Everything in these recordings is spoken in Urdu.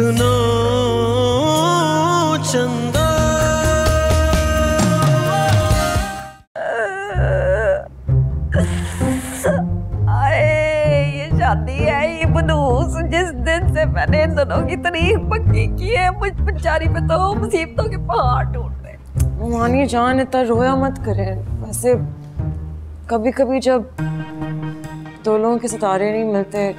یہ بنوس جس دن سے میں نے ان دونوں کی تاریخ پکی کی ہے مجھ بچاری پہ تو مصیبتوں کے پہاڑ ٹوٹ رہے مانی جان اتنا رویا مت کرے ویسے کبھی کبھی جب دو لوگوں کے ستارے نہیں ملتے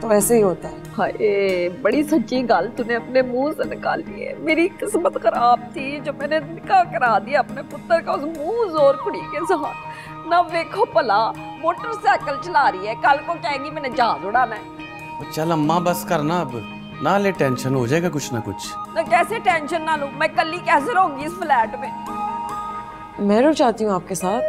تو ایسے ہی ہوتا ہے۔ ہائے بڑی سچی گل تو نے اپنے منہ سے نکالی ہے۔ میری قسمت خراب تھی جو میں نے نکاح کرا دیا اپنے پتر کا اس منہ زور کڑی کے ساتھ۔ نہ ویکھو پلا موٹر سائیکل چلا رہی ہے۔ کل کو کہے گی میں نے جہاز اڑانا ہے چل اماں بس کرنا اب۔ نہ لے ٹینشن ہو جائے گا کچھ نہ کچھ۔ میں کیسے ٹینشن نہ لوں؟ میں کلی کیسے رہوں گی اس فلیٹ میں؟ میں رو چاہتی ہوں آپ کے ساتھ۔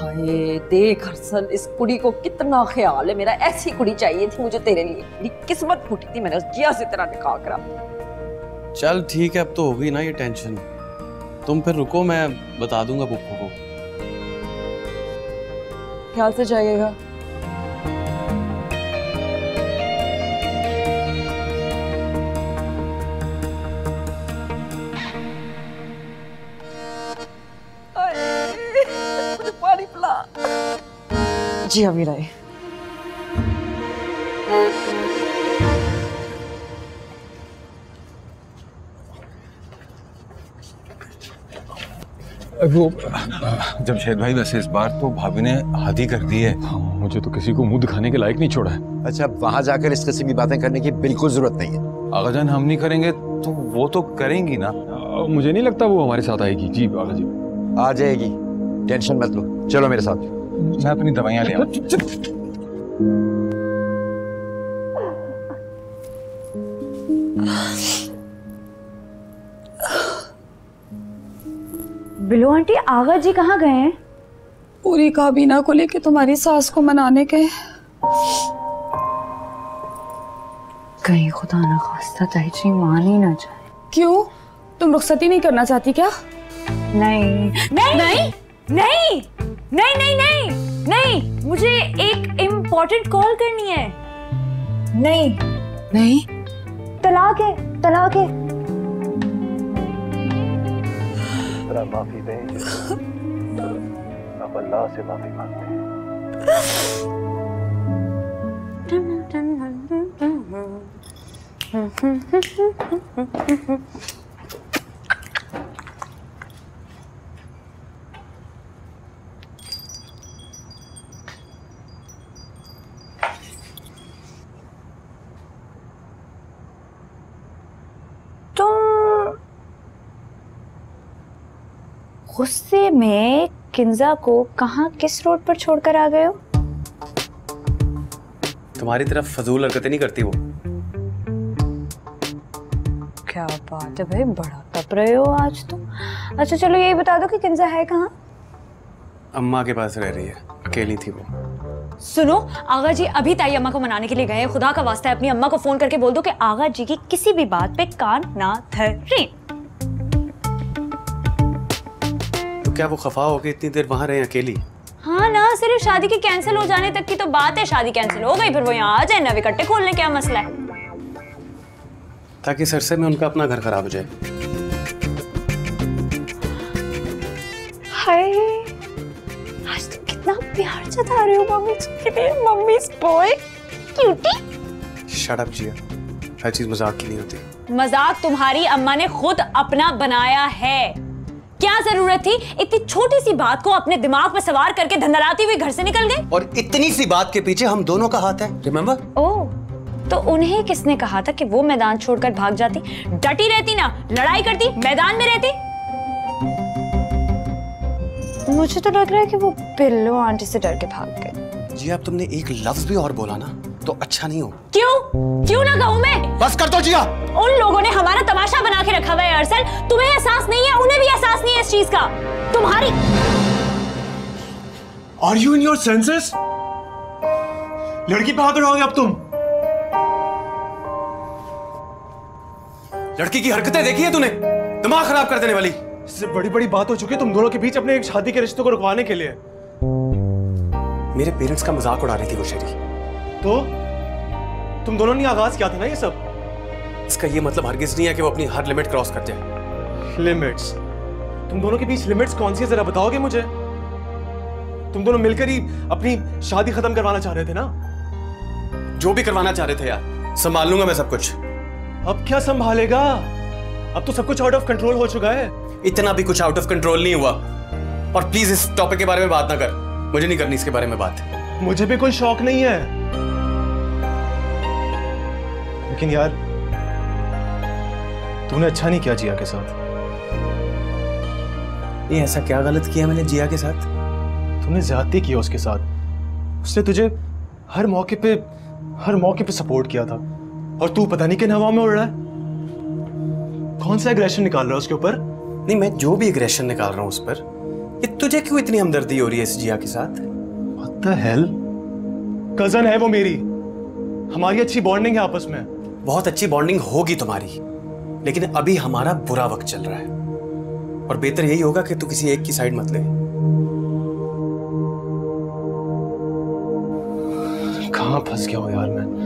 ہائے دیکھ ارسل اس کڑی کو کتنا خیال ہے؟ میرا ایسی کڑی چاہیے تھی مجھے تیرے لیے۔ میری قسمت پھوٹی تھی میں نے اس جیا سے تیرا نکاح کرا۔ چل ٹھیک ہے اب تو ہو گئی نا یہ ٹینشن۔ تم پھر رکو میں بتا دوں گا پپو کو۔ خیال سے جائیے گا۔ جی ابھی رائے وہ جمشید بھائی ویسے اس بار تو بھابھی نے حادی کر دی ہے۔ مجھے تو کسی کو منہ دکھانے کے لائق نہیں چھوڑا ہے۔ اچھا وہاں جا کر اس قسم کی باتیں کرنے کی بالکل ضرورت نہیں ہے۔ آغا جان ہم نہیں کریں گے تو وہ تو کریں گی نا۔ مجھے نہیں لگتا وہ ہمارے ساتھ آئے گی۔ جی آغا جی۔ آ جائے گی۔ ٹینشن مت لو۔ چلو میرے ساتھ۔ میں اپنی دوائیاں لے آؤں بلو آنٹی آغا جی کہاں گئے ہیں پوری کابینہ کو لے کے تمہاری ساس کو منانے کے کہیں خدا نہ خواستہ تہجی مان ہی نہ جائے کیوں تم رخصتی نہیں کرنا چاہتی کیا نہیں نہیں نہیں نہیں نہیں نہیں نہیں مجھے ایک امپورٹنٹ کال کرنی ہے۔ نہیں۔ نہیں۔ طلاق ہے طلاق ہے۔ معافی دیں۔ اب اللہ سے معافی مانگتے ہیں۔ تم غصے میں کنزا کو کہاں کس روڈ پر چھوڑ کر آ گئے ہو؟ تمہاری طرف فضول حرکتیں نہیں کرتی وہ۔ کیا بات ہے بھائی بڑا تپ رہے ہو آج تو اچھا چلو یہی بتا دو کہ کنزا ہے کہاں؟ اماں کے پاس رہ رہی ہے اکیلی تھی وہ۔ سنو آغا جی ابھی تائی اماں کو منانے کے لیے گئے ہیں۔ خدا کا واسطہ ہے اپنی اماں کو فون کر کے بول دو کہ آغا جی کی کسی بھی بات پہ کان نہ دھریں۔ تو کیا وہ خفا ہو کے اتنی دیر وہاں رہے اکیلی؟ ہاں نا صرف شادی کے کینسل ہو جانے تک کی تو بات ہے شادی کینسل ہو گئی پھر وہ یہاں آ جائے نوے کٹے کھولنے کیا مسئلہ ہے؟ تاکہ سرسے میں ان کا اپنا گھر خراب ہو جائے۔ ہائے آج تم کتنا پیار جتا رہے ہو ممی جی کے لیے mummy's boy cutie shut up جیا ہر چیز مذاق کی نہیں ہوتی۔ مذاق تمہاری اما نے خود اپنا بنایا ہے۔ کیا ضرورت تھی؟ اتنی چھوٹی سی بات کو اپنے دماغ پہ سوار کر کے دھندلاتی ہوئی گھر سے نکل گئے؟ اور اتنی سی بات کے پیچھے ہم دونوں کا ہاتھ ہے ریمبر او تو انہیں کس نے کہا تھا کہ وہ میدان چھوڑ کر بھاگ جاتی؟ ڈٹی رہتی نا لڑائی کرتی میدان میں رہتی؟ مجھے تو لگ رہا ہے کہ وہ بلو آنٹی سے ڈر کے بھاگ گئے۔ جی اب تم نے ایک لفظ بھی اور بولا نا۔ تو اچھا نہیں ہو۔ کیوں؟ کیوں نہ کہوں میں؟ بس کر دو جیا۔ ان لوگوں نے ہمارا تماشا بنا کے رکھا ہوا ہے ارسل۔ تمہیں احساس نہیں ہے؟ انہیں بھی احساس نہیں ہے اس چیز کا۔ تمہاری Are you in your senses? لڑکی ہاتھ اڑاؤ گے اب تم۔ لڑکی کی حرکتیں دیکھی ہیں تو نے؟ دماغ خراب کر دینے والی۔ اس سے بڑی بڑی بات ہو چکی ہے تم دونوں کے بیچ اپنے ایک شادی کے رشتے کو رکوانے کے لیے۔ میرے پیرنٹس کا مذاق تو تم دونوں نے آغاز کیا تھا نا یہ سب؟ اس کا یہ مطلب ہرگز نہیں ہے کہ وہ اپنی ہر لمٹ کراس کر جائے لمٹس تم دونوں کے بیچ لمٹس کون سی ہے؟ ذرا بتاؤ گے مجھے۔ تم دونوں مل کر ہی اپنی شادی ختم کروانا چاہ رہے تھے نا؟ جو بھی کروانا چاہ رہے تھے یار سنبھال لوں گا میں سب کچھ۔ اب کیا سنبھالے گا؟ اب تو سب کچھ آؤٹ آف کنٹرول ہو چکا ہے۔ اتنا بھی کچھ آؤٹ آف کنٹرول نہیں ہوا۔ اور پلیز اس ٹاپک کے بارے میں بات نہ کر۔ مجھے نہیں کرنی اس کے بارے میں بات۔ مجھے بھی کوئی شوق نہیں ہے۔ لیکن یار تو نے اچھا نہیں کیا جیا کے ساتھ۔ یہ ایسا کیا غلط کیا میں نے جیا کے ساتھ؟ تو نے زیادتی کیا اس کے ساتھ۔ اس نے تجھے ہر موقع پہ ہر موقع پہ سپورٹ کیا تھا۔ اور تو پتہ نہیں کن ہوا میں اڑ رہا ہے۔ کون سا اگریشن نکال رہا ہے اس کے اوپر؟ نہیں میں جو بھی اگریشن نکال رہا ہوں اس پر یہ تجھے کیوں اتنی ہمدردی ہو رہی ہے اس جیا کے ساتھ؟ What the hell? کزن ہے وہ میری۔ ہماری اچھی بانڈنگ ہے آپس میں۔ بہت اچھی بانڈنگ ہوگی تمہاری۔ لیکن ابھی ہمارا برا وقت چل رہا ہے۔ اور بہتر یہی ہوگا کہ تو کسی ایک کی سائڈ مت لے۔ کہاں پھنس گیا ہوں یار میں؟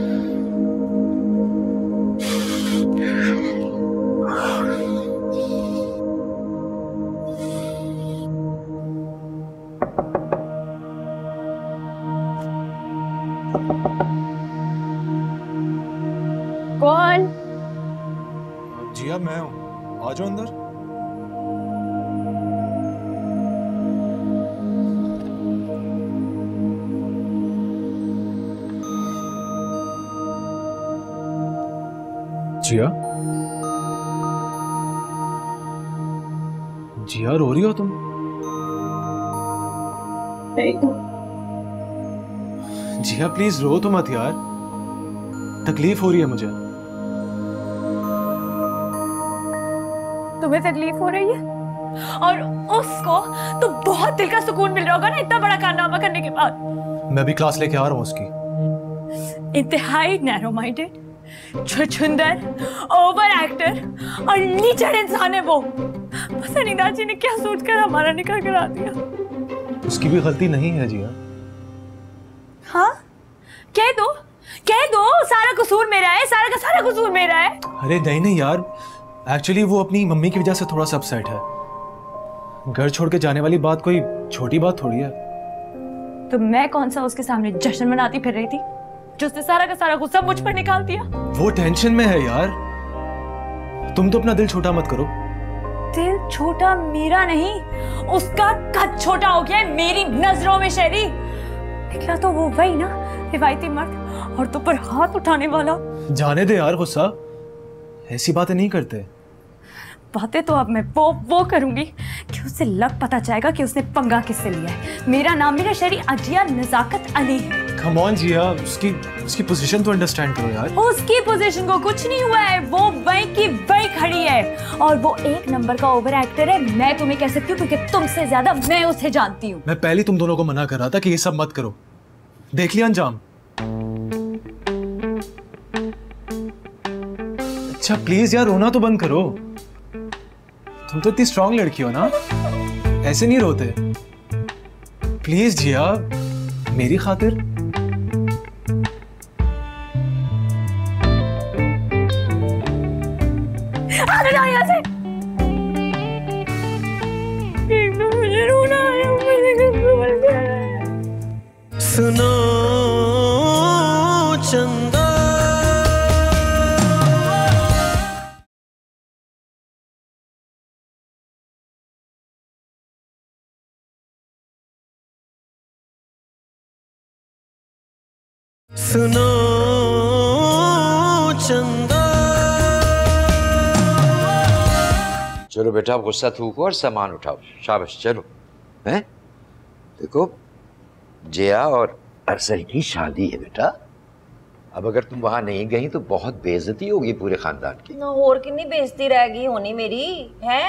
کون؟ جیا میں ہوں۔ آ جاؤ اندر۔ جیا جیا رو رہی ہو تم؟ جیا پلیز رو تو مت یار۔ تکلیف ہو رہی ہے مجھے۔ تمہیں تکلیف ہو رہی ہے؟ اور اس کو تو بہت دل کا سکون مل رہا ہوگا نا اتنا بڑا کارنامہ کرنے کے بعد۔ میں بھی کلاس لے کے آ رہا ہوں اس کی۔ انتہائی نیرو مائنڈیڈ چھچندر اوور ایکٹر اور نیچڑ انسان ہے وہ۔ پتہ نہیں داجی نے کیا سوچ کر ہمارا نکاح کرا دیا۔ اس کی بھی غلطی نہیں ہے جی ہاں۔, ہاں؟ کہہ دو کہہ دو سارا قصور میرا ہے سارا کا سارا قصور میرا ہے۔ ارے نہیں نہیں یار ایکچولی وہ اپنی ممی کی وجہ سے تھوڑا سا اپسیٹ ہے۔ گھر چھوڑ کے جانے والی بات کوئی چھوٹی بات تھوڑی ہے۔ تو میں کون سا اس کے سامنے جشن مناتی پھر رہی تھی؟ جس نے سارا کا سارا غصہ مجھ پر نکال دیا۔ وہ ٹینشن میں ہے یار۔ تم تو اپنا دل چھوٹا مت کرو۔ دل چھوٹا میرا نہیں اس کا قد چھوٹا ہو گیا ہے میری نظروں میں شہری۔ کیا تو وہ وہی نا روایتی مرد اور تو پر ہاتھ اٹھانے والا۔ جانے دے یار غصہ۔ ایسی باتیں نہیں کرتے۔ باتیں تو اب میں وہ وہ کروں گی کہ اسے لگ پتا جائے گا کہ اس نے پنگا کس سے لیا ہے۔ میرا نام میرا شہری اجیا نزاکت علی ہے۔ کم آن جیا اس کی اس کی پوزیشن تو انڈرسٹینڈ کرو یار۔ اس کی پوزیشن کو کچھ نہیں ہوا ہے وہ وہیں کی وہیں کھڑی ہے۔ اور وہ ایک نمبر کا اوور ایکٹر ہے۔ میں تمہیں کہہ سکتی ہوں کیونکہ تم سے زیادہ میں اسے جانتی ہوں۔ میں پہلے تم دونوں کو منع کر رہا تھا کہ یہ سب مت کرو۔ دیکھ لیا انجام۔ اچھا پلیز یار رونا تو بند کرو۔ تم تو اتنی اسٹرانگ لڑکی ہو نا۔ ایسے نہیں روتے۔ پلیز جیا میری خاطر۔ سنو چند چلو بیٹا آپ غصہ تھوکو اور سامان اٹھاؤ۔ شابش چلو۔ دیکھو جیا اور ارسل کی شادی ہے بیٹا۔ اب اگر تم وہاں نہیں گئی تو بہت بےزتی ہوگی پورے خاندان کی۔ نہ اور کنی بےزتی رہ گی ہونی میری ہے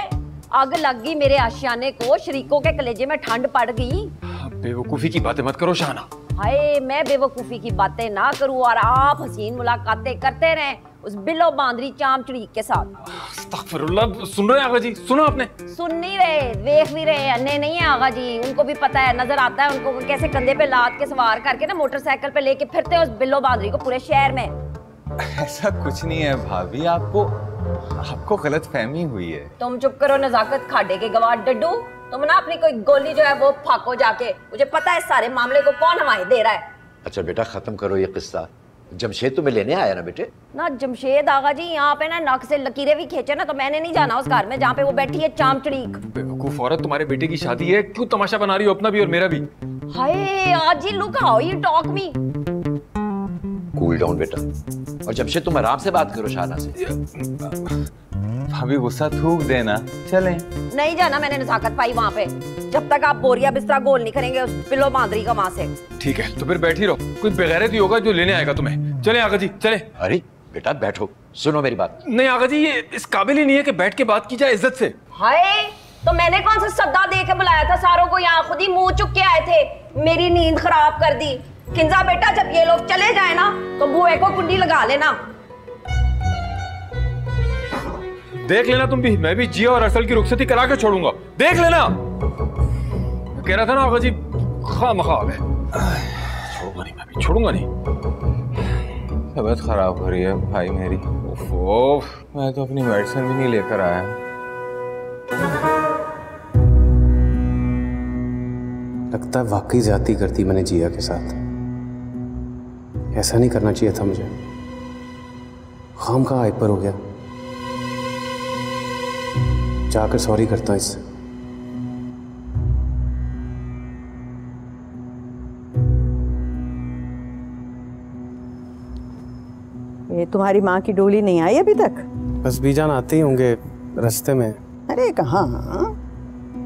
آگ لگ گئی میرے آشیانے کو شریکوں کے کلیجے میں ٹھنڈ پڑ گئی۔ ہاں، بے وقوفی کی باتیں مت کرو شانہ ہائے میں بے وقوفی کی باتیں نہ کروں اور آپ حسین ملاقاتیں کرتے رہیں اس بلو باندری چام چڑی کے ساتھ۔ استغفر اللہ سن رہے ہیں آغا جی؟ سنو آپ نے۔ سن نہیں رہے دیکھ بھی رہے۔ انہیں نہیں ہیں آغا جی ان کو بھی پتہ ہے نظر آتا ہے ان کو کیسے کندے پہ لات کے سوار کر کے نا موٹر سیکل پہ لے کے پھرتے ہیں اس بلو باندری کو پورے شہر میں۔ ایسا کچھ نہیں ہے بھابھی آپ کو آپ کو غلط فہمی ہوئی ہے۔ تم چپ کرو نزاکت کھاڑے کے گواہ ڈڈو۔ تم نا اپنی کوئی گولی جو ہے وہ پھاکو جا کے مجھے پتا ہے سارے معاملے کو کون ہمارے دے رہا ہے اچھا بیٹا ختم کرو یہ قصہ جمشید تمہیں لینے آیا نا بیٹے نا جمشید آغا جی یہاں پہ نا ناک سے لکیرے بھی کھینچے نا تو میں نے نہیں جانا اس گھر میں جہاں پہ وہ بیٹھی ہے چام چڑیک بے بیوقوف عورت تمہارے بیٹے کی شادی ہے کیوں تماشا بنا رہی ہو اپنا بھی اور میرا بھی ہائے آج جی look how you talk me cool down بیٹا اور جب سے تم آرام سے بات کرو شانہ سے۔ بھابی غصہ تھوک دینا۔ چلیں۔ نہیں جانا میں نے نزاکت پائی وہاں پہ۔ جب تک آپ بوریا بسترا گول نہیں کریں گے اس پلو باندری کا ماں سے ٹھیک ہے تو پھر بیٹھی رہو۔ کوئی بغیرت ہی ہوگا جو لینے آئے گا تمہیں۔ چلیں آگا جی چلیں۔ ارے بیٹا بیٹھو سنو میری بات۔ نہیں آگا جی یہ اس قابل ہی نہیں ہے کہ بیٹھ کے بات کی جائے عزت سے۔ ہائے تو میں نے کون سے صدہ دے کے بلایا تھا؟ ساروں کو یہاں خود ہی مو چک کے آئے تھے۔ میری نیند خراب کر دی۔ کنزا بیٹا جب یہ لوگ چلے جائے نا تو بوئے کو کنڈی لگا لینا۔ دیکھ لینا تم بھی میں بھی جیا اور ارسل کی رخصتی کرا کے چھوڑوں گا۔ دیکھ لینا۔ کہہ رہا تھا نا آقا جی خواہ مخواہ چھوڑوں گا نہیں میں بھی چھوڑوں گا نہیں۔ طبیعت خراب ہو رہی ہے بھائی میری۔ اوف اوف میں تو اپنی میڈسن بھی نہیں لے کر آیا۔ لگتا ہے واقعی زیادتی کرتی میں نے جیا کے ساتھ۔ ہے ایسا نہیں کرنا چاہیے تھا مجھے۔ خام کا آگ پر ہو گیا؟ جا کر سوری کرتا ہوں اس سے۔ یہ تمہاری ماں کی ڈولی نہیں آئی ابھی تک؟ بس بھی جان آتے ہی ہوں گے رستے میں۔ ارے کہاں؟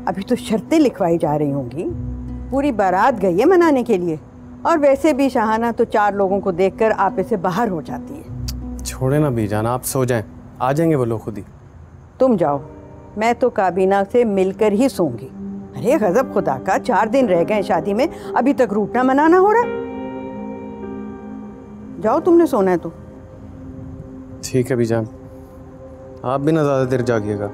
ابھی تو شرطیں لکھوائی جا رہی ہوں گی۔ پوری بارات گئی ہے منانے کے لیے۔ اور ویسے بھی شہانہ تو چار لوگوں کو دیکھ کر آپ اسے باہر ہو جاتی ہے۔ چھوڑے نا بھی جانا آپ سو جائیں۔ آ جائیں گے وہ لوگ خود ہی۔ تم جاؤ میں تو کابینہ سے مل کر ہی سوں گی۔ ارے غضب خدا کا چار دن رہ گئے شادی میں ابھی تک روٹنا منانا ہو رہا۔ جاؤ تم نے سونا ہے تو۔ ٹھیک ہے بھی جان آپ بھی نہ زیادہ دیر جاگیے گا۔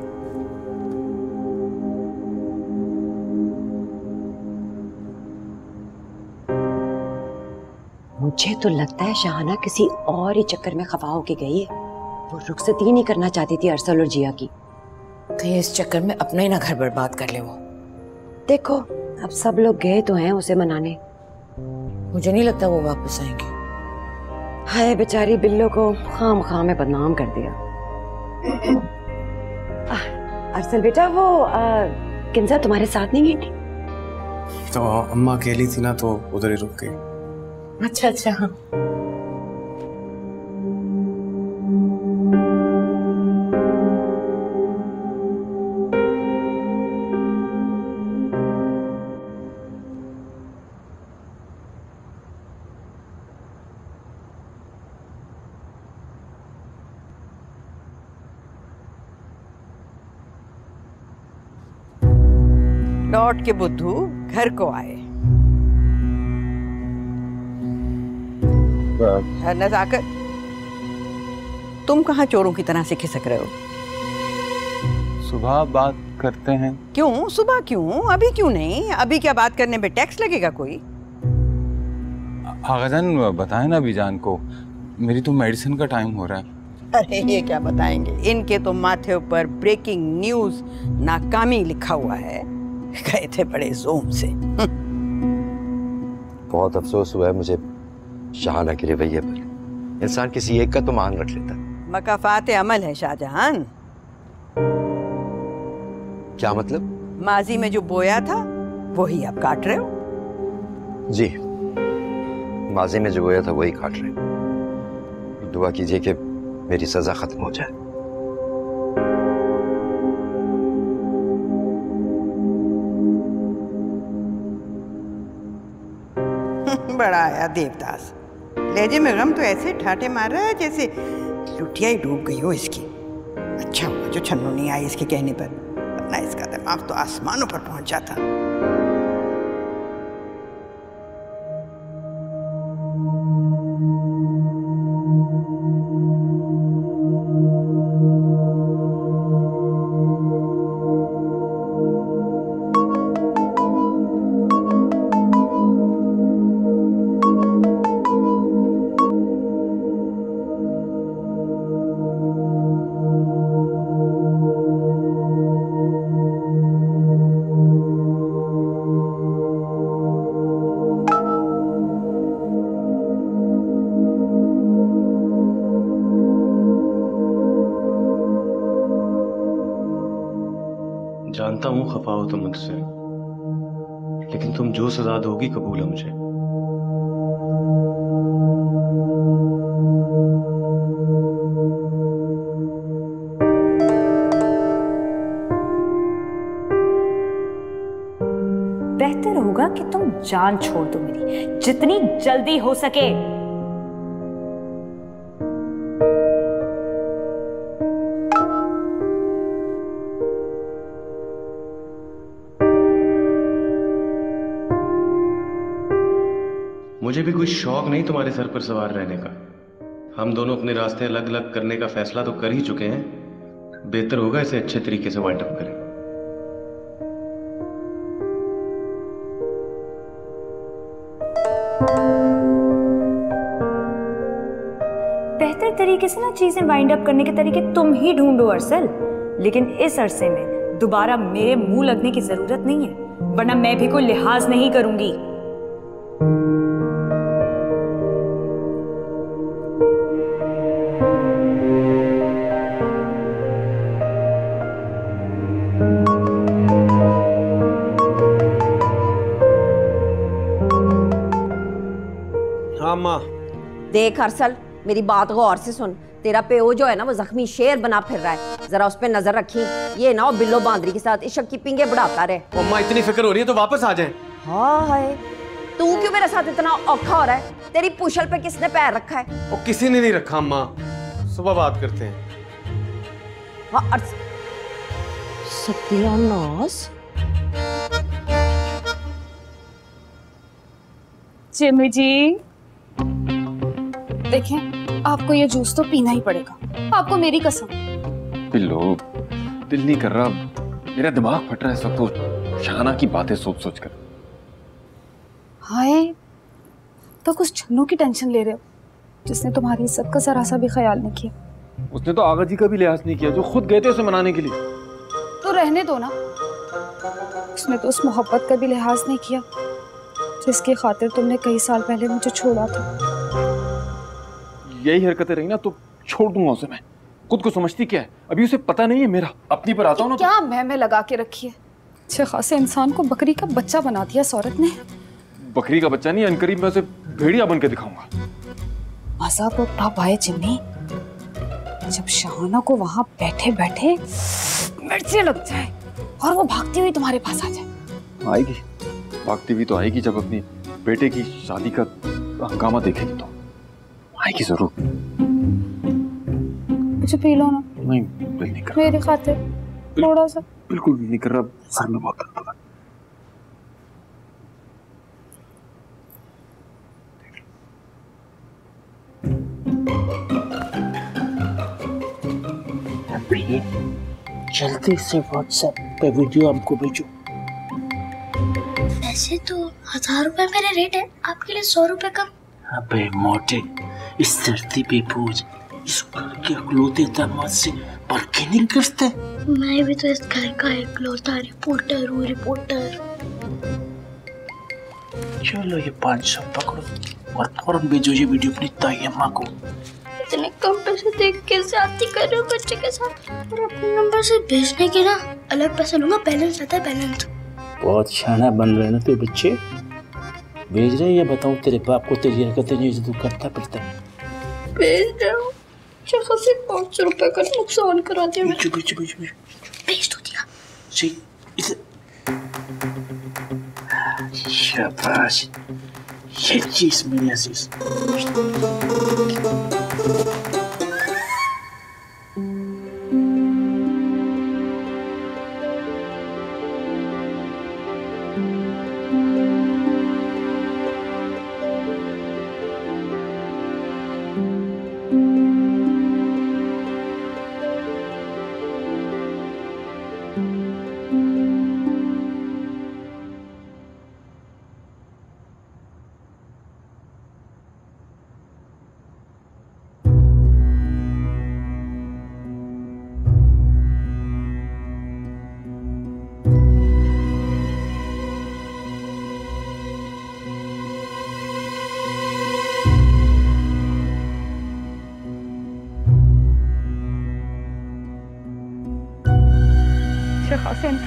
مجھے تو لگتا ہے شہانہ کسی اور ہی چکر میں خفا ہو کے گئی ہے۔ وہ رخصتی نہیں کرنا چاہتی تھی ارسل اور جیا کی۔ تو یہ اس چکر میں اپنا ہی نہ گھر برباد کر لے وہ۔ دیکھو اب سب لوگ گئے تو ہیں اسے منانے۔ مجھے نہیں لگتا وہ واپس آئیں گے۔ ہائے بیچاری بلو کو خام خام میں بدنام کر دیا۔ ارسل بیٹا وہ کنزا تمہارے ساتھ نہیں گئی تھی؟ تو اماں اکیلی تھی نا تو ادھر ہی رک گئی۔ اچھا اچھا ہاں۔ لوٹ کے بدھو گھر کو آئے۔ نزاکت۔ تم کہاں چوروں کی طرح سے کھسک رہے ہو؟ صبح بات کرتے ہیں۔ کیوں؟ صبح کیوں؟ ابھی کیوں نہیں؟ ابھی کیا بات کرنے میں ٹیکس لگے گا کوئی؟ آغا جان بتائیں نا ابھی جان کو۔ میری تو میڈیسن کا ٹائم ہو رہا ہے۔ ارے یہ کیا بتائیں گے؟ ان کے تو ماتھے اوپر بریکنگ نیوز ناکامی لکھا ہوا ہے۔ کہے تھے بڑے زوم سے۔ بہت افسوس ہوا ہے مجھے۔ شہانہ کے رویے پر۔ انسان کسی ایک کا تو مان رکھ لیتا۔ مکافات عمل ہے شاہ جہان کیا مطلب؟ ماضی میں جو بویا تھا وہی آپ کاٹ رہے ہو۔ جی۔ ماضی میں جو بویا تھا وہی کاٹ رہے ہو۔ دعا کیجیے کہ میری سزا ختم ہو جائے۔ بڑا آیا دیوداس لہجے جی میں غم تو ایسے ٹھاٹے مار رہا ہے جیسے لٹیا ہی ڈوب گئی ہو اس کی۔ اچھا ہوا جو چھنو نہیں آئی اس کے کہنے پر۔ ورنہ اس کا دماغ تو آسمانوں پر پہنچا تھا۔ جانتا ہوں، خفا ہو تم مجھ سے۔ لیکن تم جو سزا دو گی، قبول ہے مجھے۔ بہتر ہوگا کہ تم جان چھوڑ دو میری۔ جتنی جلدی ہو سکے۔ بھی کوئی شوق نہیں تمہارے سر پر سوار رہنے کا۔ ہم دونوں اپنے راستے الگ الگ کرنے کا فیصلہ تو کر ہی چکے ہیں۔ بہتر ہوگا اسے اچھے طریقے سے وائنڈ اپ کریں۔ بہتر طریقے سے نا چیزیں وائنڈ اپ کرنے کے طریقے تم ہی ڈھونڈو ارسل۔ لیکن اس عرصے میں دوبارہ میرے منہ لگنے کی ضرورت نہیں ہے، ورنہ میں بھی کوئی لحاظ نہیں کروں گی۔ دیکھ ارسل میری بات غور سے سن۔ تیرا پیو جو ہے نا وہ زخمی شیر بنا پھر رہا ہے۔ ذرا اس پہ نظر رکھی یہ نہ بلو باندری کے ساتھ عشق کی پنگے بڑھاتا رہے۔ اممہ اتنی فکر ہو رہی ہے تو واپس آ جائیں۔ ہاں ہائے۔ تو کیوں میرے ساتھ اتنا اوکھا ہو رہا ہے؟ تیری پوشل پہ کس نے پیر رکھا ہے؟ وہ کسی نے نہیں رکھا اممہ صبح بات کرتے ہیں۔ ہاں ارس ستیا ناس جمی جی۔ دیکھیں آپ کو یہ جوس تو پینا ہی پڑے گا۔ آپ کو میری قسم۔ پلو دل نہیں کر رہا۔ میرا دماغ پھٹ رہا ہے سب تو شانہ کی باتیں سوچ سوچ کر۔ ہائے تو کچھ چھنوں کی ٹینشن لے رہے ہو۔ جس نے تمہاری سب کا ذرا بھی خیال نہیں کیا۔ اس نے تو آغا جی کا بھی لحاظ نہیں کیا جو خود گئے تھے اسے منانے کے لیے۔ تو رہنے دو نا۔ اس نے تو اس محبت کا بھی لحاظ نہیں کیا جس کی خاطر تم نے کئی سال پہلے مجھے چھوڑا تھا۔ یہی حرکتیں رہی نا تو چھوڑ دوں گا اسے میں۔ خود کو سمجھتی کیا ہے؟ ابھی اسے پتہ نہیں ہے میرا اپنی پر آتا ہوں کیا میں میں لگا کے رکھی ہے؟ اچھے خاصے انسان کو بکری کا بچہ بنا دیا سورت نے۔ بکری کا بچہ نہیں انقریب میں اسے بھیڑیا بن کے دکھاؤں گا۔ مزہ تو اٹھا پائے جمی جب شہانہ کو وہاں بیٹھے بیٹھے مرچے لگ جائے اور وہ بھاگتی ہوئی تمہارے پاس آ جائے۔ آئے گی۔ بھاگتی ہوئی تو آئے گی جب اپنی بیٹے کی شادی کا ہنگامہ دیکھے گی تو۔ آئے گی ضرور مجھے پی لو نا نہیں دل نہیں کر میری خاطر تھوڑا سا بالکل بھی نہیں کر رہا سر میں بہت درد ہو رہا جلدی سے واٹس ایپ پہ ویڈیو ہم کو بھیجو ویسے تو ہزار روپے میرے ریٹ ہے آپ کے لیے سو روپے کم ابے موٹے اس دھرتی پہ بوجھ اس گھر کے اکلوتے داماد سے بڑھ کے نہیں کرتے میں بھی تو اس گھر کا اکلوتا رپورٹر ہوں رپورٹر۔ چلو یہ پانچ سو پکڑو اور فوراً بھیجو یہ ویڈیو اپنی تائی اماں کو۔ اتنے کم پیسے دیکھ کے زیادتی کر رہے ہو بچے کے ساتھ اور اپنے نمبر سے بھیجنے کے نا الگ پیسے لوں گا بیلنس آتا ہے بیلنس بہت شانہ بن رہے نا تو بچے۔ بھیج رہے یا بتاؤں تیرے باپ کو تیری حرکتیں جو عزت کرتا پڑتا ہے؟ بھیج رہے ہو۔ شخص سے پانچ سو روپے کا نقصان کرا دیا چپ چپ چپ بھیج تو دیا۔ جی، سی شاباش یہ چیز میری عزیز۔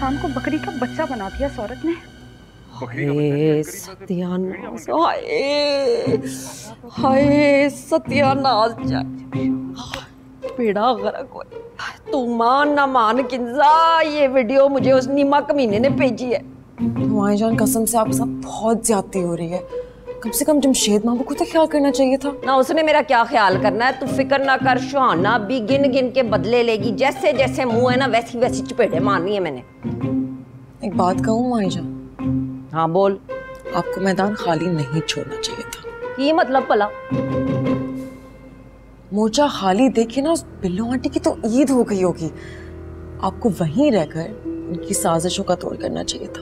انسان کو بکری کا بچہ بنا دیا اس عورت نے ستیہ ناز ہائے ہائے۔ ستیہ جائے پیڑا غرق ہوئے۔ تو مان نہ مان کنزا یہ ویڈیو مجھے اس نیما کمینے نے پیجی ہے۔ مائی جان قسم سے آپ سب بہت زیادتی ہو رہی ہے۔ کم سے کم جمشید ماں کو تو خیال کرنا چاہیے تھا؟ نہ اس نے میرا کیا خیال کرنا ہے؟ تو فکر نہ کر شہانہ بھی گن گن کے بدلے لے گی۔ جیسے جیسے منہ ہے نا ویسی ویسی چپیڑے مارنی ہے میں نے۔ ایک بات کہوں مائی جان؟ ہاں بول۔ آپ کو میدان خالی نہیں چھوڑنا چاہیے تھا۔ یہ مطلب پلا؟ موچا خالی دیکھے نا اس بلو آنٹی کی تو عید ہو گئی ہوگی۔ آپ کو وہیں رہ کر ان کی سازشوں کا توڑ کرنا چاہیے تھا۔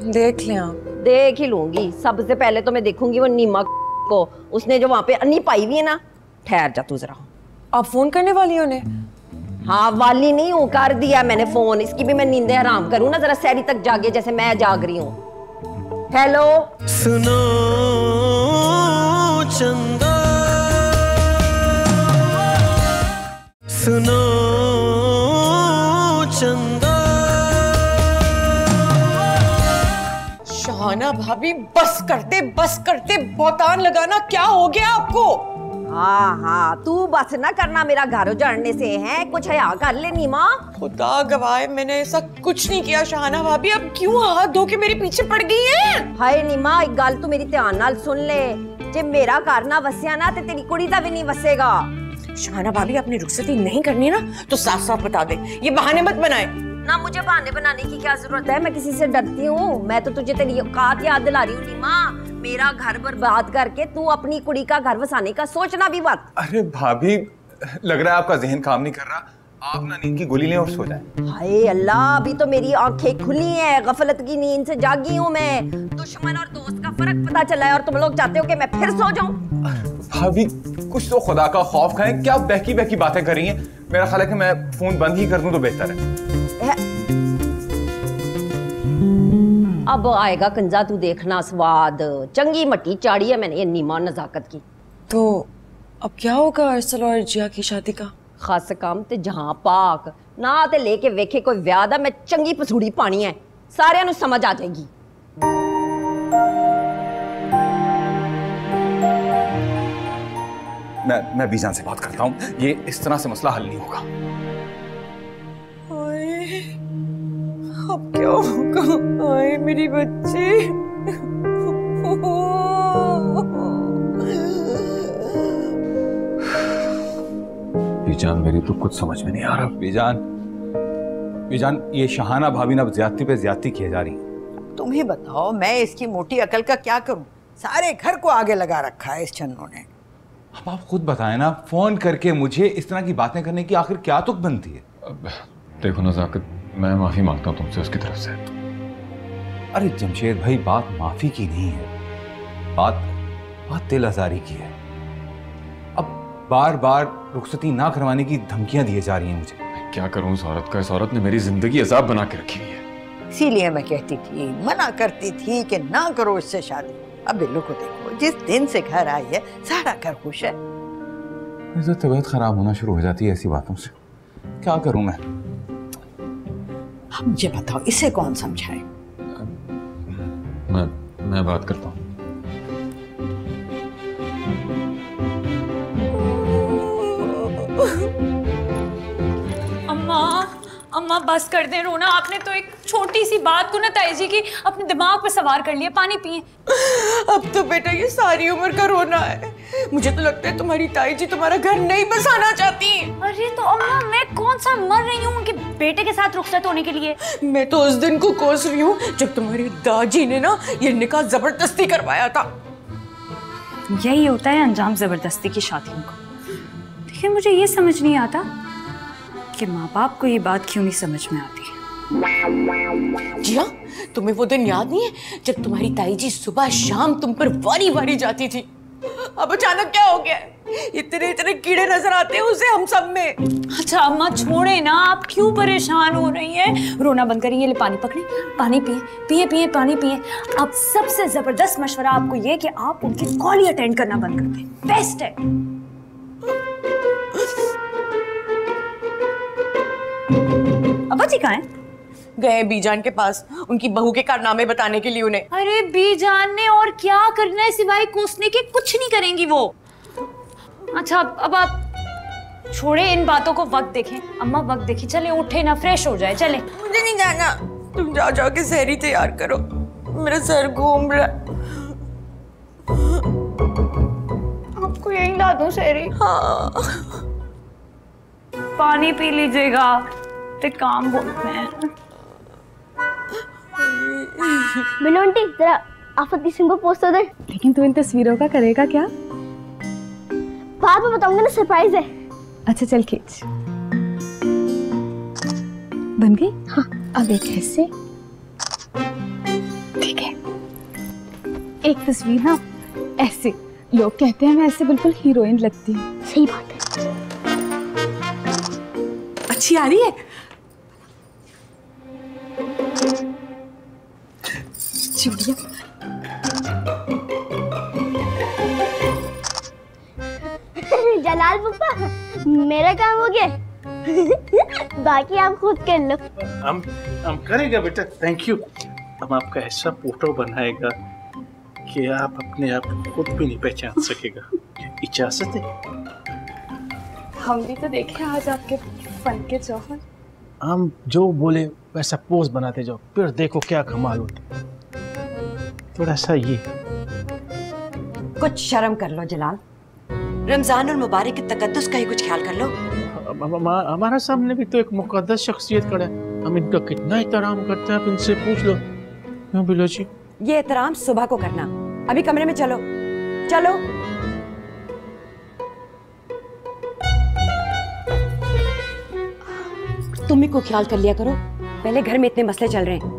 دیکھ لیں آپ دیکھ ہی لوں گی۔ سب سے پہلے تو میں دیکھوں گی وہ نیما کو۔ اس نے جو وہاں پہ انی پائی ہوئی ہے نا ٹھہر جا تو ذرا۔ آپ فون کرنے والی ہو نے؟ ہاں والی نہیں ہوں کر دیا میں نے فون۔ اس کی بھی میں نیندیں حرام کروں نا ذرا سیری تک جاگے جیسے میں جاگ رہی ہوں۔ ہیلو۔ سنو چندا سنو چند مانا بھابی بس کرتے بس کرتے بہتان لگانا کیا ہو گیا آپ کو؟ ہاں ہاں تو بس نہ کرنا میرا گھر اجڑنے سے ہے کچھ حیا کر لینی ماں خدا گواہ میں نے ایسا کچھ نہیں کیا شہانہ بھابی اب کیوں ہاتھ دھو کے میرے پیچھے پڑ گئی ہے ہائے نیما ایک گل تو میری دھیان نال سن لے۔ جے میرا گھر نہ وسیا نا تے تیری کڑی دا بھی نہیں وسے گا۔ شہانہ بھابی آپ نے رخصتی نہیں کرنی نا تو صاف صاف بتا دے۔ یہ بہانے مت بنائے۔ نہ مجھے بہانے بنانے کی کیا ضرورت ہے؟ میں کسی سے ڈرتی ہوں۔ میں تو تجھے تیری اوقات یاد دلا رہی ہوں جی نیما میرا گھر برباد کر کے تو اپنی کڑی کا گھر بسانے کا سوچنا بھی بات ارے بھابھی لگ رہا ہے آپ کا ذہن کام نہیں کر رہا۔ آپ نہ نیند کی گولی لیں اور سو جائیں۔ ہائے اللہ ابھی تو میری آنکھیں کھلی ہیں۔ غفلت کی نیند سے جاگی ہوں میں۔ دشمن اور دوست کا فرق پتا چلا ہے اور تم لوگ چاہتے ہو کہ میں پھر سو جاؤں؟ بھابھی کچھ تو خدا کا خوف کھائیں۔ کیا بہکی بہکی باتیں کر رہی ہیں؟ میرا خیال ہے کہ میں فون بند ہی کر دوں تو بہتر ہے۔ اب آئے گا کنزا تو دیکھنا سواد چنگی مٹی چاڑی ہے میں نے نیما نزاکت کی تو اب کیا ہوگا ارسل اور جیا کی شادی کا خاص کام تے جہاں پاک نہ آتے لے کے ویکھے کوئی ویادہ میں چنگی پسوڑی پانی ہے سارے انہوں سمجھ آ جائے گی میں بیزان سے بات کرتا ہوں یہ اس طرح سے مسئلہ حل نہیں ہوگا اب کیا ہوگا؟ آئے میری بچے بیجان میری تو کچھ سمجھ میں نہیں آ رہا۔ بیجان بیجان یہ شہانہ بھابی نے اب زیادتی پہ زیادتی کیے جا رہی ہیں۔ تم ہی بتاؤ میں اس کی موٹی عقل کا کیا کروں؟ سارے گھر کو آگے لگا رکھا ہے اس چنوں نے۔ اب آپ خود بتائیں نا فون کر کے مجھے اس طرح کی باتیں کرنے کی آخر کیا تک بنتی ہے؟ دیکھو نا میں معافی مانگتا ہوں تم سے اس کی طرف سے۔ ارے جمشید بھائی بات معافی کی نہیں ہے۔ بات بات دل آزاری کی ہے۔ اب بار بار رخصتی نہ کروانے کی دھمکیاں دیے جا رہی ہیں مجھے۔ میں کیا کروں؟ اس عورت کا اس عورت نے میری زندگی عذاب بنا کے رکھی ہوئی ہے۔ اسی لیے میں کہتی تھی منع کرتی تھی کہ نہ کرو اس سے شادی۔ اب بلو کو دیکھو جس دن سے گھر آئی ہے سارا گھر خوش ہے۔ طبیعت خراب ہونا شروع ہو جاتی ہے ایسی باتوں سے۔ کیا کروں میں؟ اب مجھے بتاؤ اسے کون سمجھائے؟ میں بات کرتا ہوں۔ اممہ بس کر دیں رونا۔ آپ نے تو ایک چھوٹی سی بات کو نا جی کی اپنے دماغ پر سوار کر لیا پانی پیئے اب تو بیٹا یہ ساری عمر کا رونا ہے۔ مجھے تو لگتا ہے تمہاری تائی جی تمہارا گھر نہیں بسانا چاہتی۔ ارے تو اما میں کون سا مر رہی ہوں کہ بیٹے کے ساتھ رخصت ہونے کے لیے؟ میں تو اس دن کو کوس رہی ہوں جب تمہاری داجی نے نا یہ نکاح زبردستی کروایا تھا۔ یہی ہوتا ہے انجام زبردستی کی شادیوں کو۔ لیکن مجھے یہ سمجھ نہیں آتا کہ ماں باپ کو یہ بات کیوں نہیں سمجھ میں آتی۔ جی ہاں تمہیں وہ دن یاد نہیں ہے جب تمہاری تائی جی صبح شام تم پر واری واری جاتی تھی؟ اب اچانک کیا ہو گیا؟ اتنے اتنے کیڑے نظر آتے ہیں اسے ہم سب میں۔ اچھا اماں چھوڑے نا، آپ کیوں پریشان ہو رہی ہیں؟ رونا بند کریے لے پانی پکڑے پانی پیئے پیے پیے پانی پیئے۔ اب سب سے زبردست مشورہ آپ کو یہ کہ آپ ان کی کال ہی اٹینڈ کرنا بند کر دیں۔ بیسٹ ہے۔ ابا جی کہاں ہیں؟ گئے ہیں بی جان کے پاس ان کی بہو کے کارنامے بتانے کے لیے انہیں۔ ارے بی جان نے اور کیا کرنا ہے سوائے کوسنے کے؟ کچھ نہیں کریں گی وہ۔ اچھا اب آپ چھوڑے ان باتوں کو وقت دیکھیں۔ اما وقت دیکھیں۔ چلے اٹھے نہ فریش ہو جائے چلے مجھے نہیں جانا۔ تم جا جا کے سہری تیار کرو۔ میرا سر گھوم رہا ہے۔ آپ کو یہی لا دوں سہری ہاں۔ پانی پی لیجیے گا۔ تے کام بولتے ہیں بلو آنٹی ذرا آفت کی کو پوچھ تو لیکن تو ان تصویروں کا کرے گا کیا بعد میں بتاؤں گا نا سرپرائز ہے اچھا چل کھینچ بن گئی ہاں اب ایک ایسے ٹھیک ہے ایک تصویر نا ایسے لوگ کہتے ہیں میں ایسے بالکل ہیروئن لگتی ہوں صحیح بات ہے اچھی آ رہی ہے sur bien. جلال پاپا میرا کام ہو گیا باقی آپ خود کر لو ہم کریں گے بیٹا تھینک یو ہم آپ کا ایسا فوٹو بنائے گا کہ آپ اپنے آپ خود بھی نہیں پہچان سکے گا اجازت ہے ہم بھی تو دیکھیں آج آپ کے فن کے جوہر ہم جو بولے ویسا پوز بناتے جاؤ پھر دیکھو کیا کمال ہوتی تھوڑا سا یہ۔ کچھ شرم کر لو جلال۔ رمضان المبارک کے تقدس کا ہی کچھ خیال کر لو۔ ہمارا سامنے بھی تو ایک مقدس شخصیت کھڑا ہے۔ ہم ان کا کتنا احترام کرتے ہیں آپ ان سے پوچھ لو۔ کیوں بلو جی؟ یہ احترام صبح کو کرنا۔ ابھی کمرے میں چلو۔ چلو۔ تم ہی کو خیال کر لیا کرو۔ پہلے گھر میں اتنے مسئلے چل رہے ہیں۔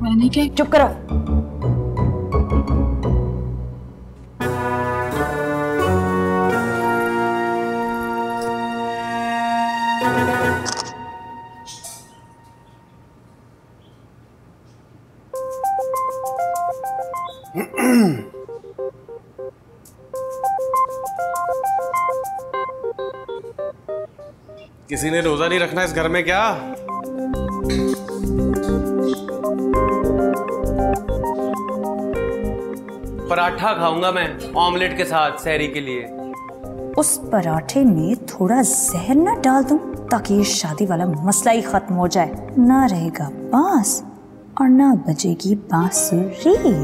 میں نہیں کیا؟ چپ کرو۔ کسی نے روزہ نہیں رکھنا اس گھر میں کیا؟ پراٹھا کھاؤں گا میں آملیٹ کے ساتھ سہری کے لیے۔ اس پراٹھے میں تھوڑا زہر نہ ڈال دوں تاکہ یہ شادی والا مسئلہ ہی ختم ہو جائے۔ نہ رہے گا بانس اور نہ بجے گی بانسری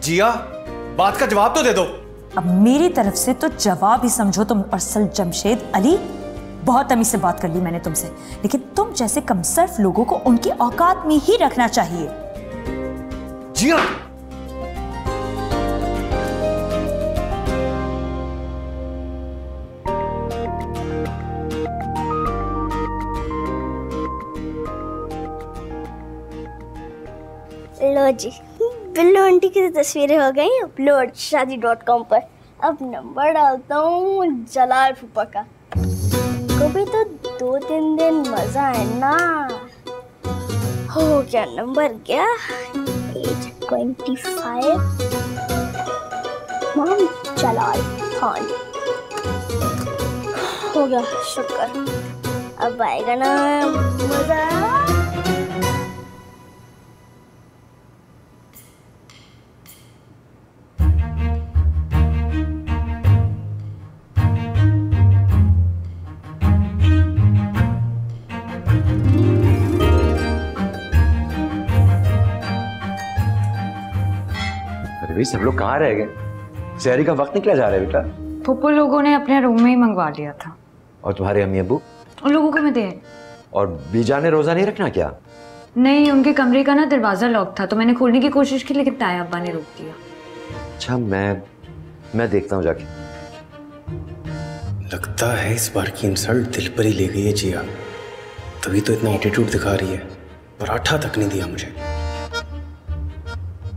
جیا بات کا جواب تو دے دو۔ اب میری طرف سے تو جواب ہی سمجھو تم ارسل جمشید علی۔ بہت تمیز سے بات کر لی میں نے تم سے۔ لیکن تم جیسے کم صرف لوگوں کو ان کی اوقات میں ہی رکھنا چاہیے۔ جی ہاں۔ لو جی بلو آنٹی کی تصویریں ہو گئی اپلوڈ شادی ڈاٹ کام پر۔ اب نمبر ڈالتا ہوں جلال پھوپا کا۔ دو تین دن مزہ ہے نا ہو کیا نمبر گیا ایج ٹوینٹی فائیو مام جلال خان ہو گیا شکر اب آئے گا نا مزہ ابھی سب لوگ کہاں رہ گئے؟ سہری کا وقت نکلا جا رہا ہے بیٹا۔ پھپھو لوگوں نے اپنے روم میں ہی منگوا لیا تھا۔ اور تمہارے امی ابو؟ ان لوگوں کو میں دے۔ اور بیجا نے روزہ نہیں رکھنا کیا؟ نہیں ان کے کمرے کا نا دروازہ لاک تھا تو میں نے کھولنے کی کوشش کی لیکن تایا ابا نے روک دیا۔ اچھا میں میں دیکھتا ہوں جا کے۔ لگتا ہے اس بار کی انسلٹ دل پر ہی لے گئی ہے جیا۔ تبھی تو اتنا ایٹیٹیوڈ دکھا رہی ہے۔ پراٹھا تک نہیں دیا مجھے۔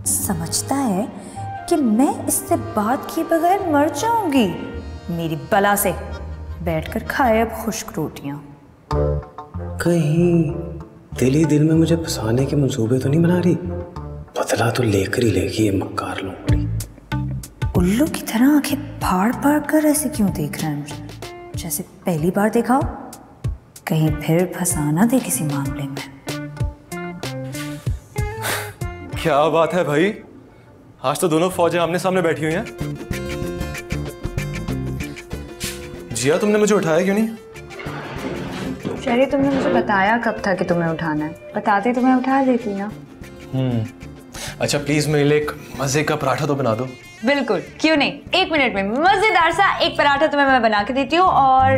سمجھتا ہے کہ میں اس سے بات کی بغیر مر جاؤں گی۔ میری بلا سے۔ بیٹھ کر کھائے اب خشک روٹیاں۔ کہیں دل ہی دل میں مجھے پسانے کے منصوبے تو نہیں بنا رہی؟ بدلا تو لے کر ہی لے گی یہ مکار لومڑی۔ الو کی طرح آنکھیں پھاڑ پھاڑ کر ایسے کیوں دیکھ رہے ہیں مجھے؟ جیسے پہلی بار دیکھا کہیں پھر پھنسانا دے کسی معاملے میں۔ کیا بات ہے بھائی؟ آج تو دونوں فوجیں آمنے سامنے بیٹھی ہوئی ہیں۔ جیا تم نے مجھے اٹھایا کیوں نہیں؟ شہری تم نے مجھے بتایا کب تھا کہ تمہیں اٹھانا ہے۔ بتاتے تمہیں اٹھا دیتی نا اچھا پلیز میرے لیے ایک مزے کا پراٹھا تو بنا دو۔ بالکل کیوں نہیں؟ ایک منٹ میں مزیدار سا ایک پراٹھا تمہیں میں بنا کے دیتی ہوں اور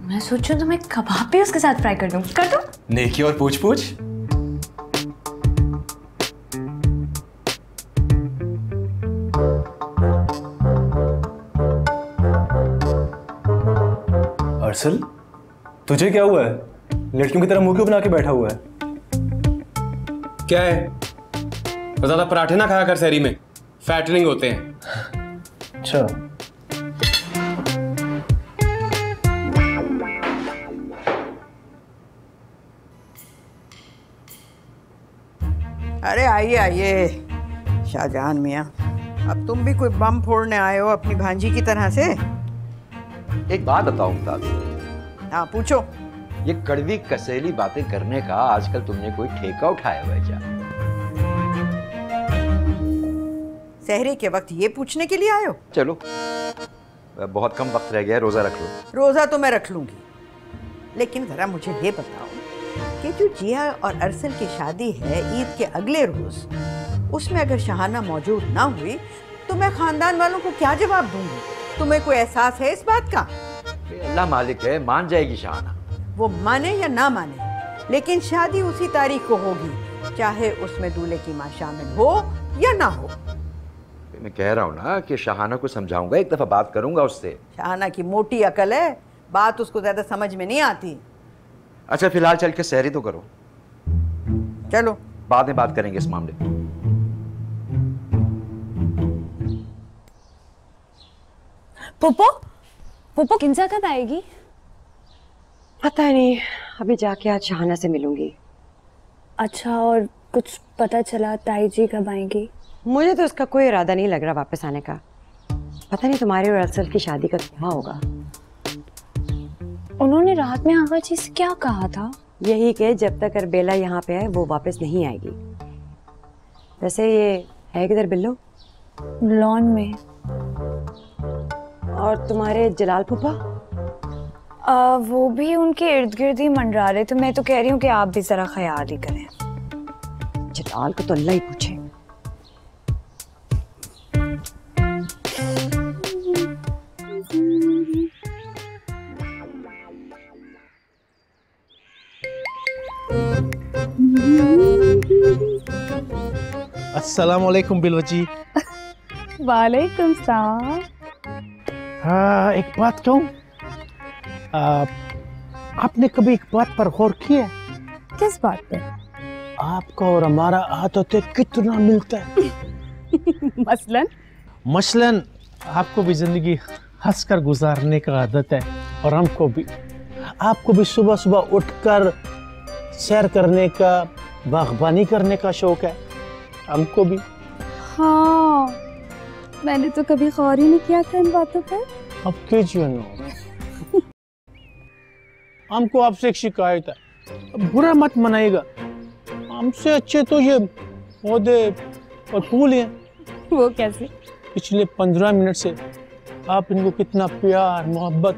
میں سوچوں تمہیں کباب بھی اس کے ساتھ فرائی کر دوں۔ کر دو نیکی اور پوچھ پوچھ۔ فیصل تجھے کیا ہوا ہے؟ لڑکیوں کی طرح منہ کیوں بنا کے بیٹھا ہوا ہے؟ کیا ہے؟ زیادہ پراٹھے نہ کھایا کر سہری میں۔ فیٹنگ ہوتے ہیں۔ اچھا۔ ارے آئیے آئیے۔ شاہجہان میاں اب تم بھی کوئی بم پھوڑنے آئے ہو اپنی بھانجی کی طرح سے؟ ایک بات بتاؤں دادو ہاں پوچھو۔ یہ کڑوی کسیلی باتیں کرنے کا آج کل تم نے کوئی ٹھیکہ اٹھایا ہوا کیا؟ سہرے کے وقت یہ پوچھنے کے لیے آئے ہو؟ چلو۔ بہت کم وقت رہ گیا ہے روزہ رکھ لو۔ روزہ تو میں رکھ لوں گی۔ لیکن ذرا مجھے یہ بتاؤ کہ جو جیا اور ارسل کی شادی ہے عید کے اگلے روز اس میں اگر شہانہ موجود نہ ہوئی تو میں خاندان والوں کو کیا جواب دوں گی؟ تمہیں کوئی احساس ہے اس بات کا؟ کہ اللہ مالک ہے مان جائے گی شاہانہ وہ مانے یا نہ مانے لیکن شادی اسی تاریخ کو ہوگی چاہے اس میں دولے کی ماں شامل ہو یا نہ ہو۔ میں کہہ رہا ہوں نا کہ شاہانہ کو سمجھاؤں گا ایک دفعہ بات کروں گا اس سے۔ شاہانہ کی موٹی عقل ہے بات اس کو زیادہ سمجھ میں نہیں آتی۔ اچھا فی الحال چل کے سہری تو کرو۔ چلو۔ بعد میں بات کریں گے اس معاملے پہ۔ پوپو پوپو کنزا کب آئے گی؟ پتہ نہیں ابھی جا کے آج شہانہ سے ملوں گی۔ اچھا اور کچھ پتہ چلا تائی جی کب آئیں گی؟ مجھے تو اس کا کوئی ارادہ نہیں لگ رہا واپس آنے کا۔ پتہ نہیں تمہارے اور اصل کی شادی کا کیا ہوگا۔ انہوں نے رات میں آگا جی سے کیا کہا تھا؟ یہی کہ جب تک اربیلا یہاں پہ ہے وہ واپس نہیں آئے گی۔ ویسے یہ ہے کدھر بلو؟ لون میں۔ اور تمہارے جلال پھپھا وہ بھی ان کے ارد گرد ہی منڈرا رہے تو میں تو کہہ رہی ہوں کہ آپ بھی ذرا خیال ہی کریں۔ جلال کو تو اللہ ہی پوچھے۔ السلام علیکم بلوچی۔ وعلیکم السلام۔ ہاں، ایک بات کہوں؟ آپ نے کبھی ایک بات پر غور کیا کس بات پر؟ آپ کا اور ہمارا ہاتھ ہوتے کتنا ملتا ہے؟ مثلا؟ مثلا آپ کو بھی زندگی ہنس کر گزارنے کا عادت ہے اور ہم کو بھی۔ آپ کو بھی صبح صبح اٹھ کر سیر کرنے کا باغبانی کرنے کا شوق ہے؟ ہم کو بھی۔ ہاں میں نے تو کبھی غور ہی نہیں کیا تھا ان باتوں پر۔ اب کیجیے نا۔ ہم کو آپ سے ایک شکایت ہے۔ برا مت منائے گا۔ ہم سے اچھے تو یہ پودے اور پھول ہیں۔ وہ کیسے؟ پچھلے پندرہ منٹ سے آپ ان کو کتنا پیار محبت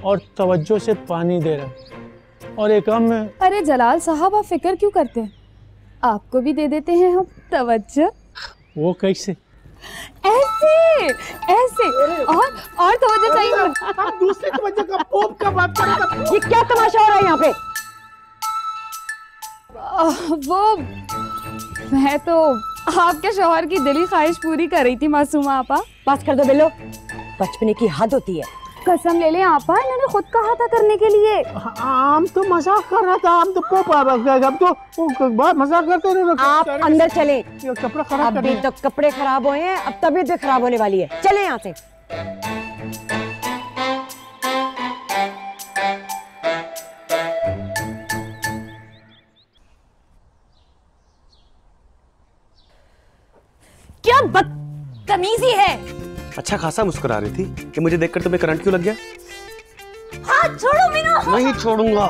اور توجہ سے پانی دے رہے ہیں۔ اور ایک ہم میں ارے جلال صاحب آپ فکر کیوں کرتے ہیں؟ آپ کو بھی دے دیتے ہیں ہم توجہ؟ وہ کیسے؟ ایسے ایسے۔ اور اور توجہ چاہیے۔ اب دوسرے توجہ کا پوپ کا بات کر رہا یہ کیا تماشا ہو رہا ہے یہاں پہ؟ وہ میں تو آپ کے شوہر کی دلی خواہش پوری کر رہی تھی معصومہ آپا۔ بس کر دو بلو۔ بچپنے کی حد ہوتی ہے۔ قسم لے لے آپا انہوں نے خود کہا تھا کرنے کے لیے۔ ہاں، آم تو مزاق کر رہا تھا آم تو پوپا رکھ گئے اب تو بہت مذاق کرتے رہے۔ آپ اندر چلیں۔ کپڑے خراب ابھی تک کپڑے خراب ہوئے ہیں اب طبیعت بھی خراب ہونے والی ہے۔ چلیں یہاں سے۔ کیا بدتمیزی ہے؟ اچھا خاصا مسکرا رہی تھی کہ مجھے دیکھ کر تمہیں کرنٹ کیوں لگ گیا؟ ہاتھ چھوڑو مینو۔ نہیں چھوڑوں گا۔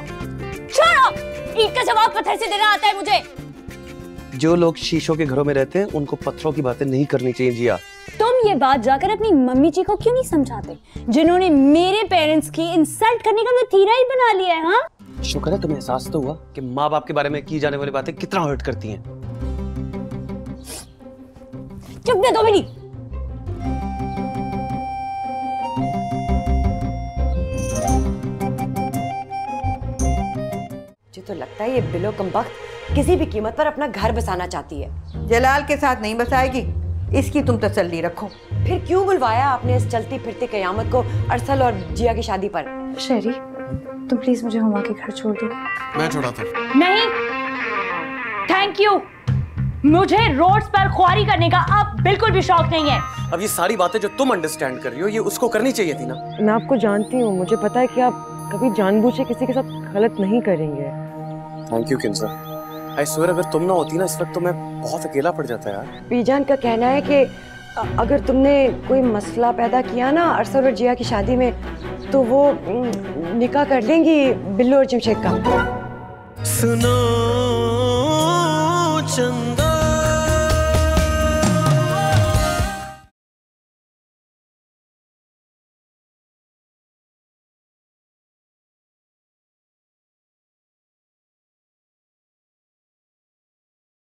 چھوڑو۔ ان کا جواب پتھر سے دینا آتا ہے مجھے۔ جو لوگ شیشوں کے گھروں میں رہتے ہیں ان کو پتھروں کی باتیں نہیں کرنی چاہیے جیا تم یہ بات جا کر اپنی ممی جی کو کیوں نہیں سمجھاتے؟ جنہوں نے میرے پیرنٹس کی انسلٹ کرنے کا وتیرہ ہی بنا لیا ہے ہاں؟ شکر ہے تمہیں احساس تو ہوا کہ ماں باپ کے بارے میں کی جانے والی باتیں کتنا ہرٹ کرتی ہیں۔ چپ دے دو تو لگتا ہے یہ بلو کم وقت کسی بھی قیمت پر اپنا گھر بسانا چاہتی ہے۔ جلال کے ساتھ نہیں بسائے گی۔ اس کی تم تسلی رکھو۔ پھر کیوں بلوایا آپ نے اس چلتی پھرتی قیامت کو ارسل اور جیا کی شادی پر؟ شہری تم پلیز مجھے ہما کے گھر چھوڑ دو۔ میں چھوڑاتا نہیں! تھینک یو مجھے روڈز پر خواری کرنے کا اب بالکل بھی شوق نہیں ہے۔ اب یہ ساری باتیں جو تم انڈرسٹینڈ کر رہی ہو یہ اس کو کرنی چاہیے تھی نا؟ میں آپ کو جانتی ہوں مجھے پتا ہے کہ آپ کبھی جان بوجھے کسی کے ساتھ غلط نہیں کریں گے۔ تھینک یو کنزا آئی سوئر اگر تم نہ ہوتی نا اس وقت تو میں بہت اکیلا پڑ جاتا یار۔ پی جان کا کہنا ہے کہ اگر تم نے کوئی مسئلہ پیدا کیا نا ارسل اور جیا کی شادی میں تو وہ نکاح کر دیں گی بلو اور جمشید کا۔ سنو